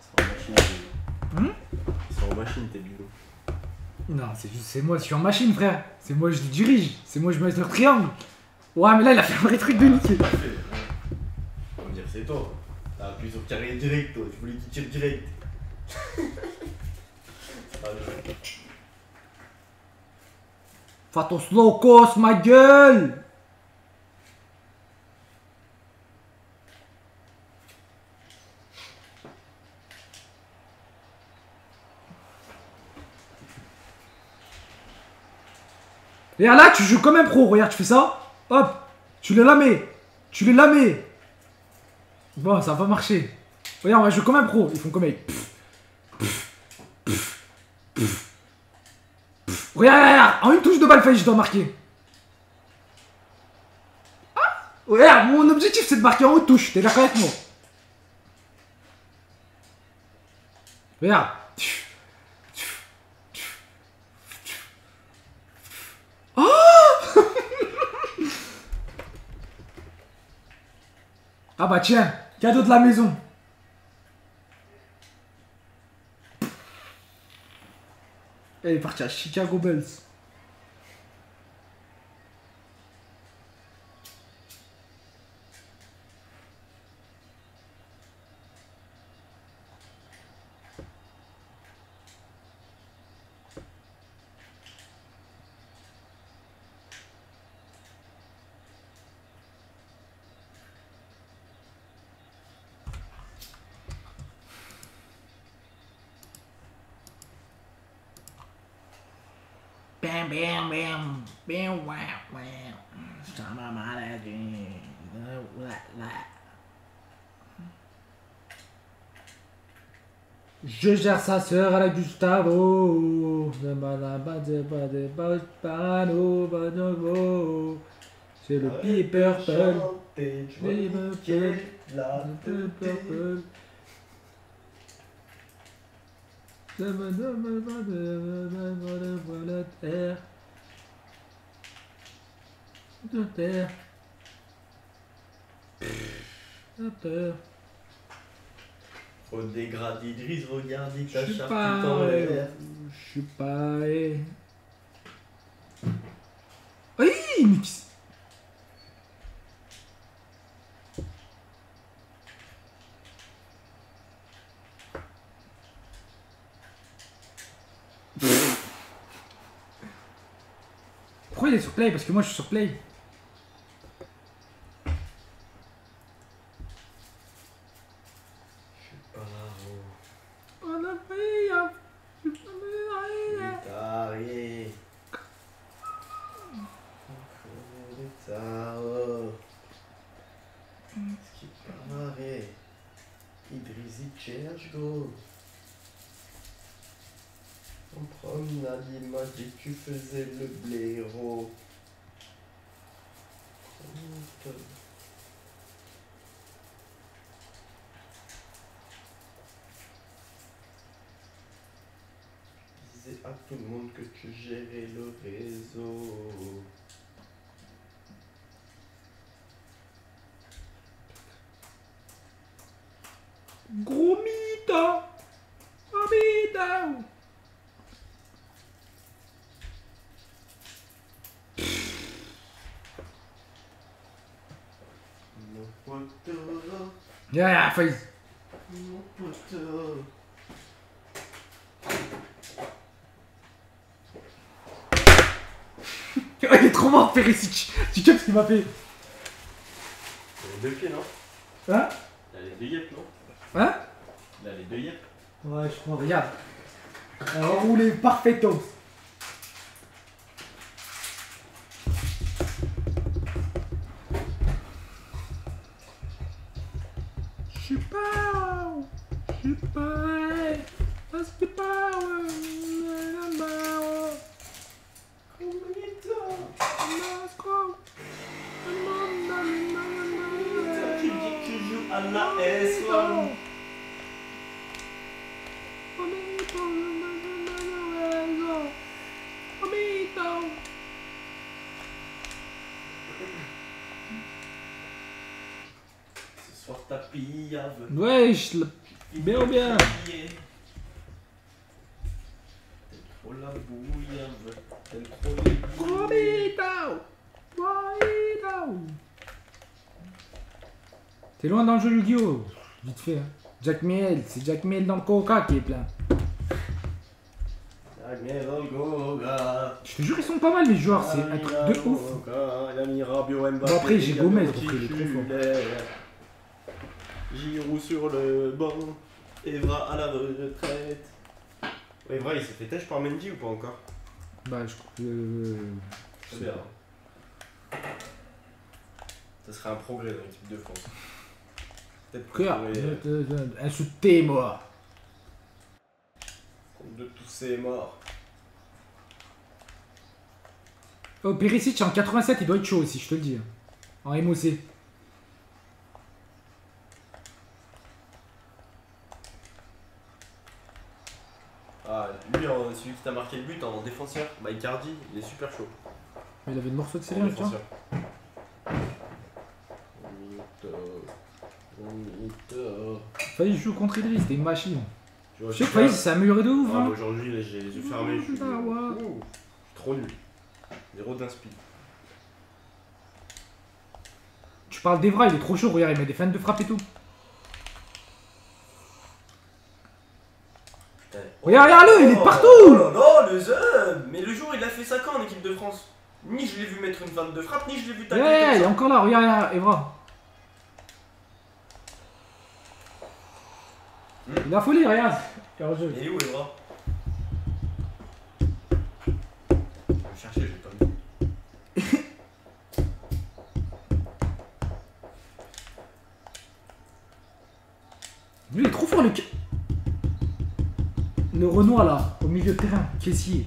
C'est en machine, tes Hmm C'est en machine, tes. Non, c'est juste, c'est moi, je suis en machine, frère. C'est moi, je les dirige. C'est moi, je mets le triangle. Ouais, mais là, il a fait un vrai truc de niquer. On va me dire, c'est toi. T'as appuyé sur carré direct, toi. Tu voulais qu'il tire direct. Ah, je- Fais ton slow course, ma gueule Et là, tu joues comme un pro. Regarde, tu fais ça. Hop. Tu les lamé. Tu les lamé. Bon, ça va marcher. Regarde, on va jouer comme un pro. Ils font comme. Regarde, regarde, en une touche de balle failli, je dois marquer. Ah Regarde, mon objectif c'est de marquer en une touche. T'es d'accord avec moi? Regarde. Ah bah tiens, cadeau de la maison. Elle est partie à Chicago Bulls. Bam, bam, bam. Bam, wow, wow. La. Je gère sa sœur à la Gustavo. C'est le pied purple. De terre. De terre. De terre. Au dégradé Idriss, chape pas. tout en l'air. Je suis pas. Oui, mais sur play Parce que moi je suis sur play. On a pris un- Taré. Ce qui paraît. Idriss Tcherchko. En promenade, il m'a dit que tu faisais le blaireau. disais à tout le monde que tu gérais le réseau. Gros Gros mytho Mon poteau, ya Faiz mon poteau. Mort Perisic Tu captes ce qu'il m'a fait. Il a les deux pieds, non Hein Il a les deux yep, non Hein Il a les deux yep. Ouais je crois, regarde. Alors roulé parfaitos bien ou bien? T'es loin dans le jeu Yu-Gi-Oh! Vite fait, hein. Jack Miel, c'est Jack Miel dans le coca qui est plein. Admiral Goga. Je te jure, ils sont pas mal les joueurs, c'est un truc de ouf. Bon, après, j'ai Gomez, le après, il est trop fort. titulaire. Giroud sur le banc. Evra à la retraite. Evra, il s'est fait têche par Mendy ou pas encore? Bah, je crois que. euh, C'est bien. Ça serait un progrès dans l'équipe de France. Peut-être euh, euh, Insulté, moi. Compte de tous ces morts. Oh, Perisic en 87, il doit être chaud aussi, je te le dis. hein. En MOC. Ah, lui, en- celui qui t'a marqué le but en défenseur, Mike Hardy, il est super chaud. Mais il avait le morceau de série, défenseur. Victor, Faïs joue contre Idriss, c'était une machine. Je sais que. Faïs s'est amélioré de ouf. Ah, hein. Aujourd'hui, j'ai les yeux fermés. Je suis Ah, ouais. Ouh, trop nul. Zéro d'inspi. Tu parles d'Evra, il est trop chaud, regarde, il met des fans de frappe et tout. Putain. Regarde, regarde-le, il est Oh, partout Oh là là, le Zeb Mais le jour, il a fait ça quand en équipe de France Ni je l'ai vu mettre une fan de frappe, ni je l'ai vu tacler Ouais, il est encore là, regarde, regarde, Evra. Hmm. Il a folie, regarde. Il est où, Evra? Je vais chercher, j'ai pas vu. Lui, il est trop fort, le. Le Renoir là, au milieu de terrain, caissier.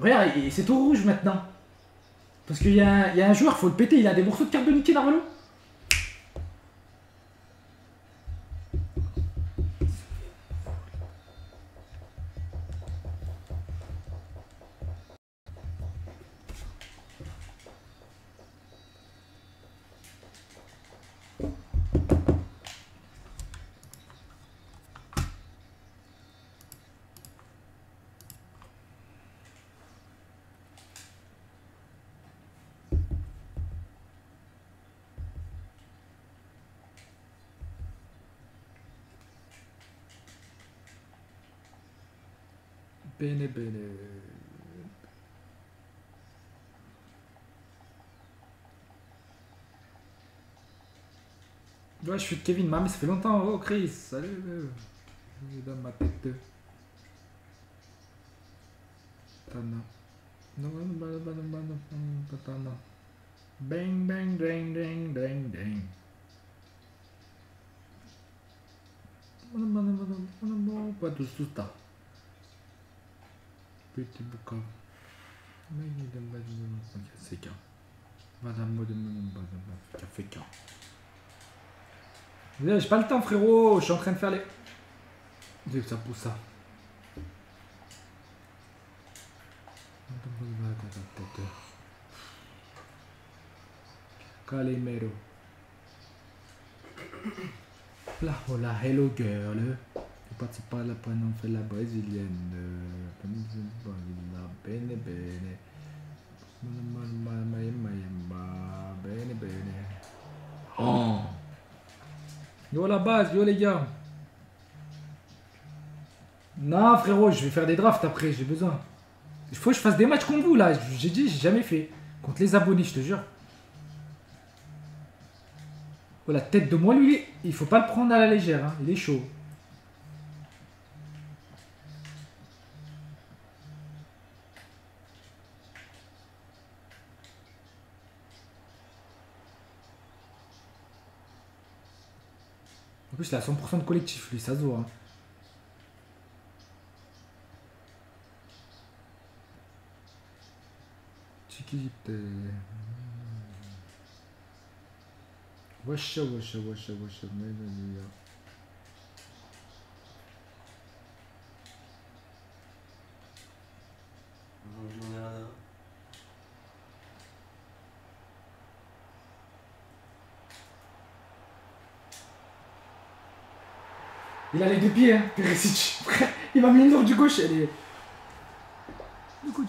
Regarde, c'est tout rouge maintenant. Parce qu'il y, a un- joueur, faut le péter, il a des morceaux de de Mickey normalement. Ouais, je suis de Kevin, mamie, ça fait longtemps. Oh, Chris, salut. euh. Je dans ma tête. Non, tana. Bang, bang, bang, bang, bang, bang. Pas tout tout. Petit mal, c'est qu'un. Madame qu'un. J'ai pas le temps, frérot. Je suis en train de faire les. Ça pousse ça. Calimero. Là, hola, hello girl. Tu participe à la on fait la brésilienne. Bene bene. Bene bene. Oh. Yo la base, yo les gars. Non frérot, je vais faire des drafts après, j'ai besoin. Il faut que je fasse des matchs contre vous là. J'ai dit, j'ai jamais fait. Contre les abonnés, je te jure. Oh la tête de moi, lui, il faut pas le prendre à la légère, hein. il est chaud. Plus, il a 100% de collectif, lui, ça se voit. hein. Chiquite. Washa, washa, washa, washa, Il a les deux pieds, hein. Il une lourde du gauche, elle est. Du coup,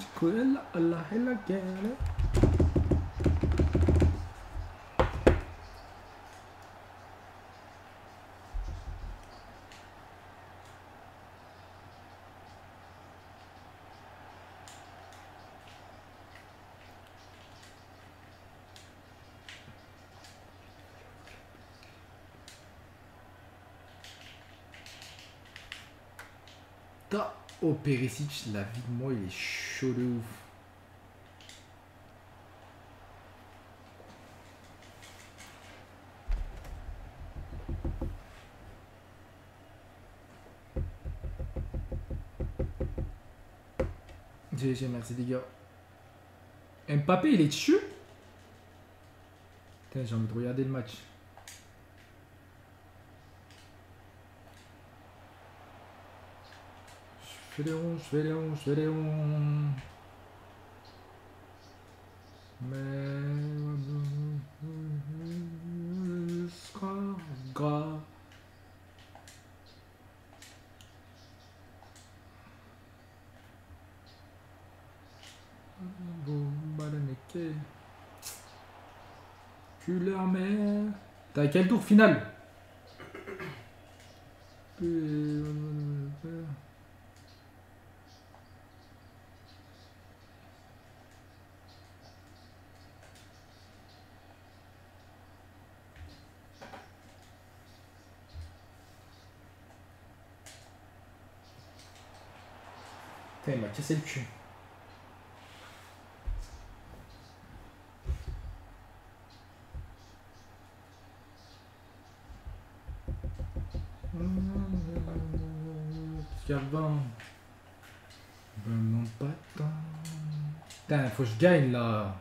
Oh, Perisic, la vie de moi, il est chaud de ouf. GG, merci les gars. Mbappé, il est dessus? Putain, j'ai envie de regarder le match. Fais les ronds. Mais... Bon, Balaneke. Culeur mère. T'as quel tour final Putain, il m'a cassé le cul. Calvin. Ben non, pas tant. Putain, faut je gagne là.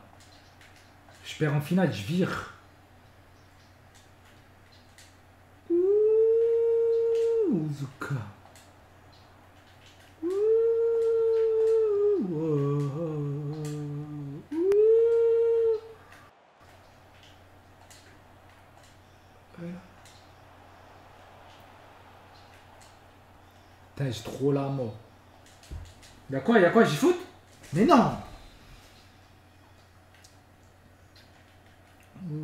Je perds en finale, je vire. Ouh, Zuka. Ouh, oh, oh. Putain, j'ai trop la mort. Y'a quoi, y'a quoi, j'y foot Mais non Ouh.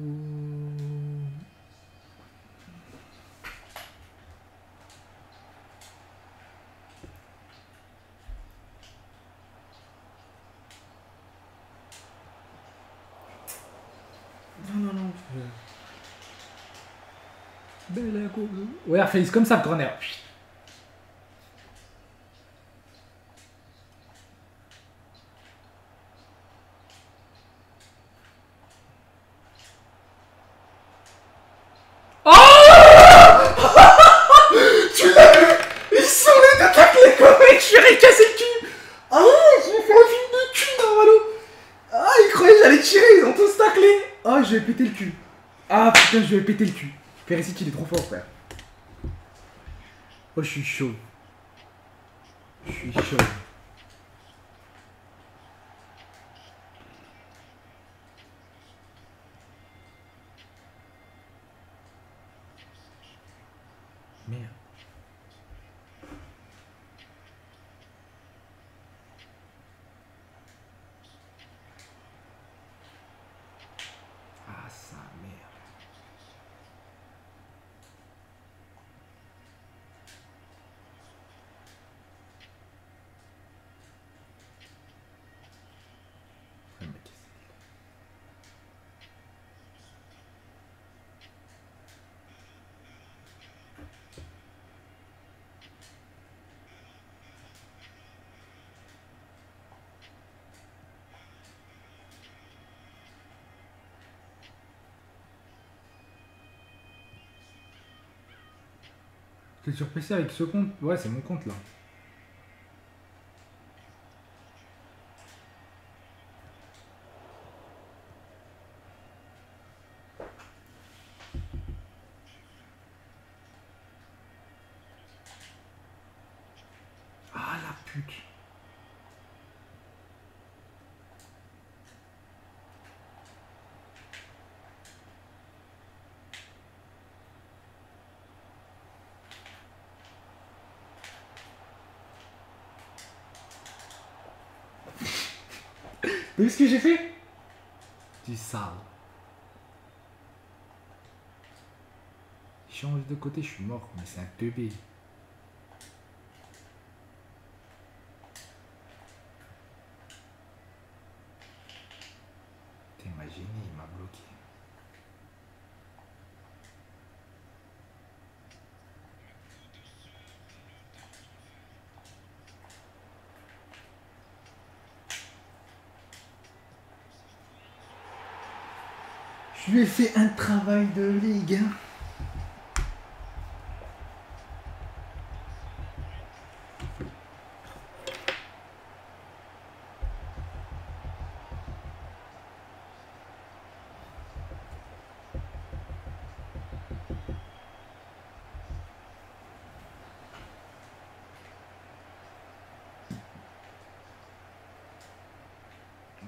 Non, non, non. Belle Félix, comme ça le corner. Tu l'as vu Ils sont les deux taclés quoi. Mec, je suis cassé le cul. Ah j'ai fait un film de cul Narvalo Ah ils croyaient que j'allais tirer, ils ont tous taclé Ah je vais péter le cul. Ah putain je vais péter le cul. Perisic il est trop fort frère Oh je suis chaud. Je suis chaud Merde Ah sa mère Ouais, mais qu'est-ce que T'es sur PC avec ce compte Ouais, c'est mon compte là. Ah la pute. T'as vu ce que j'ai fait Du sale. Change de côté, je suis mort, mais c'est un teubé. T'es m'a gêné, il m'a bloqué. Je lui ai fait un travail de ligue. hein.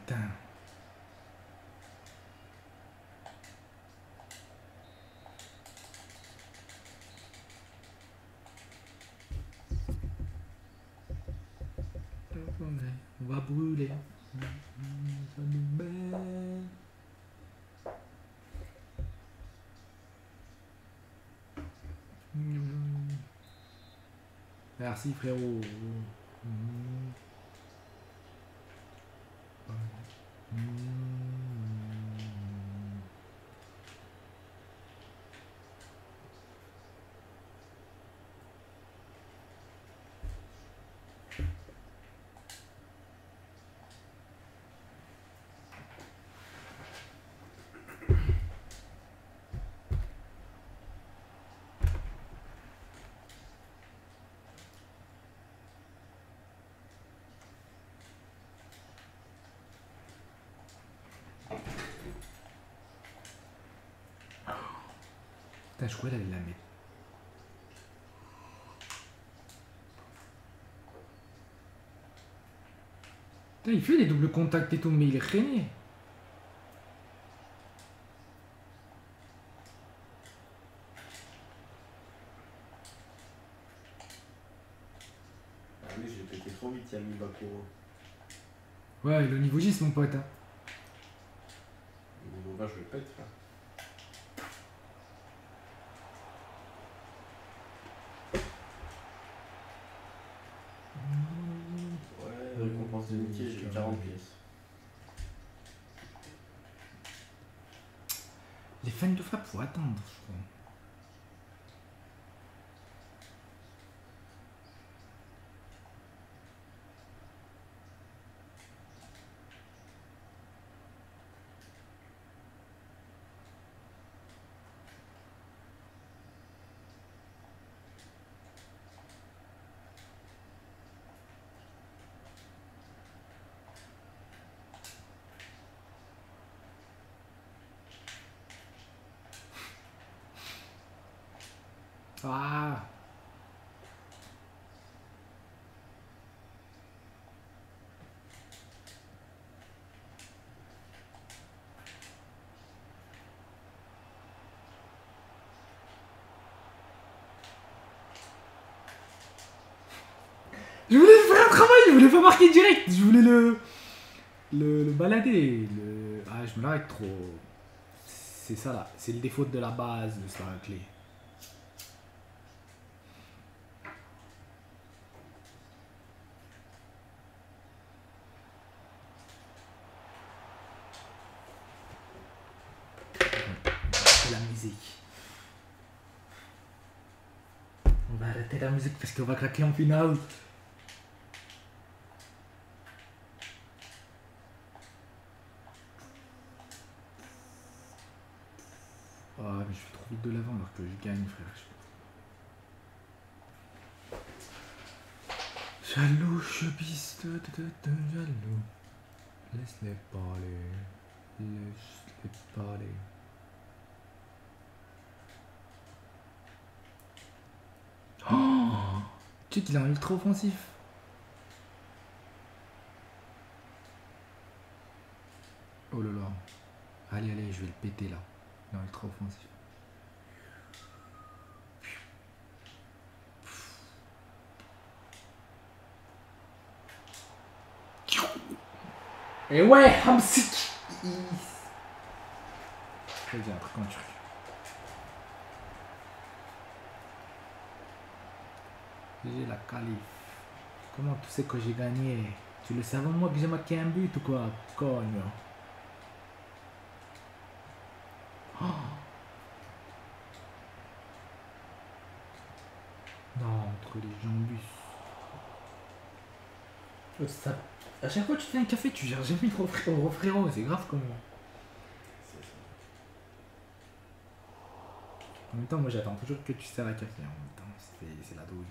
putain. On va brûler. Ça nous met. Merci frérot. Putain, je crois qu'elle allait la mettre. Putain, il fait les doubles contacts et tout, mais il est rené. Ah oui, j'ai pété trop vite, Yami Bakuro. Ouais, le niveau J, c'est mon pote. Hein. Niveau 20, je le pète, frère. Ouais, récompense de métier, j'ai eu 40 pièces. Les fans de frappe, faut attendre, je crois. Je voulais faire un travail, je voulais pas marquer direct, je voulais le. le, balader. Le... Ah, je me l'arrête trop. C'est ça là, c'est le défaut de la base de Star Clé. La musique. On va arrêter la musique parce qu'on va craquer en finale. Ah mais je fais trop vite de l'avant alors que je gagne frère. Jaloux, je biste de, de, de jaloux. Laisse-les parler. Laisse-les parler. Oh tu sais qu'il est un ultra offensif. Oh là là. Allez, allez, je vais le péter là. Il est ultra offensif. Et ouais, Hamsik Je vais dire un truc. J'ai la qualif. Comment tu sais que j'ai gagné? Tu le avant moi que j'ai marqué un but ou quoi? Cogno. Oh. Non, entre les jambus. Oh, ça... À chaque fois que tu fais un café, tu gères jamais trop frérot, c'est grave comme moi. En même temps, moi j'attends toujours que tu sers à café. En même temps, c'est la douille.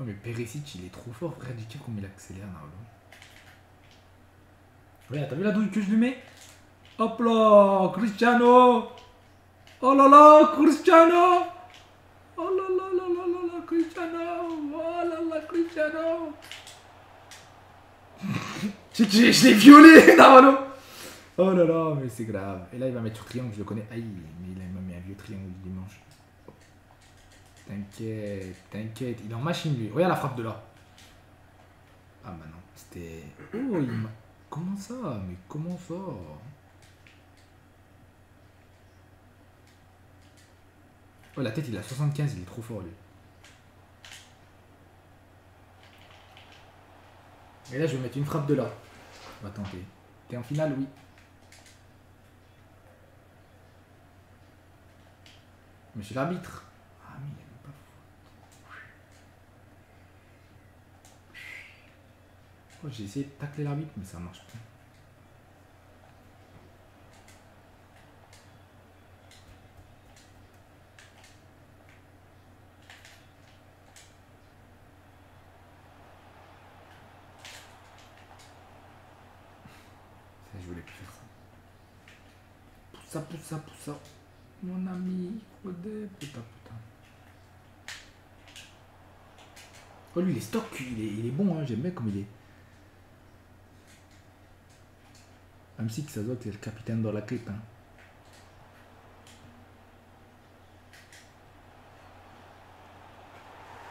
Oh mais Perisic il est trop fort frère du kiff comme il accélère Nardo. Regarde, t'as vu la douille que je lui mets? Hop là Cristiano Oh là là Cristiano Oh là là là là là là Cristiano Je, je- je l'ai violé, Narvalo Oh là là, mais c'est grave. Et là, il va mettre sur triangle, je le connais. Aïe, mais il m'a mis un vieux triangle du dimanche. T'inquiète, t'inquiète. Il est en machine, lui. Regarde la frappe de là. Ah bah non, c'était... Oh, il m'a... Comment ça Mais comment ça? Oh, la tête, il a 75, il est trop fort, lui. Et là, je vais mettre une frappe de là. On va tenter. T'es en finale, oui. Monsieur l'arbitre. Ah, mais il même pas faute. Oh, j'ai essayé de tacler l'arbitre, mais ça marche pas. Ça, je voulais plus faire ça. Pousse ça, pousse Mon ami, Rodé, putain, putain. Oh, lui, il est stock, il est, bon, hein, j'aime bien comme il est. Même si ça que c'est le capitaine dans la clip. Hein.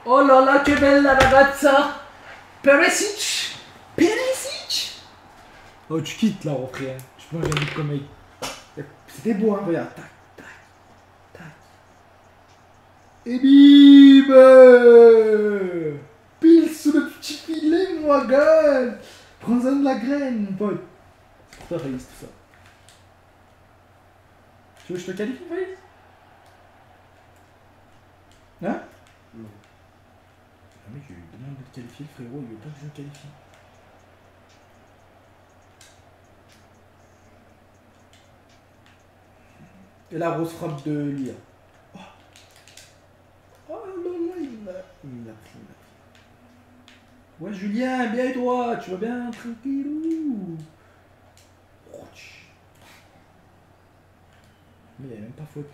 Oh là là, que belle la ragazza Perisic Perisic Oh, tu quittes là, refrain. Tu plonges un comme il. C'était beau, hein, regarde. Tac, tac, tac. Et bim Pile sous le petit filet, moi, gueule Prends-en de la graine, mon pote. Pour toi, Faïs, tout ça. Tu veux que je te qualifie, Faïs Hein? Non. Ah mec, je lui demande de te qualifier, frérot, il veut pas que je le qualifie. Et la grosse frappe de Lia. Oh, oh là là, il l'a il pris. Ouais, Julien, bien et toi Tu vas bien tranquillou. Mais il n'y a même pas faute.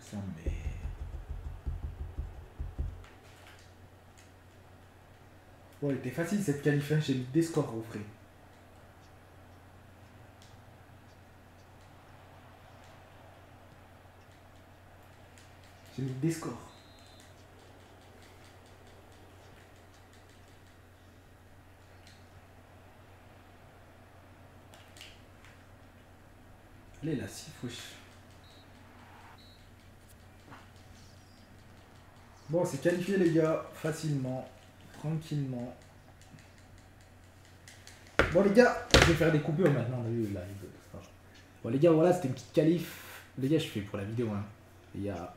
Ça mais... Bon, elle était facile cette qualif, hein, j'ai mis des scores au frais. J'ai mis des scores. Allez, la six wesh. Bon, c'est qualifié les gars, facilement, tranquillement. Bon les gars, je vais faire des coupures maintenant, Bon les gars, voilà, c'était une petite qualif. Les gars, je fais pour la vidéo. Hein. Y a...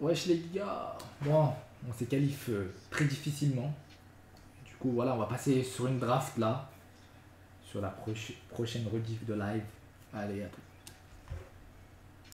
Wesh les gars Bon, on s'est qualif euh, très difficilement. Du coup, voilà, on va passer sur une draft là. Sur la prochaine rediff de live. Allez, à tout.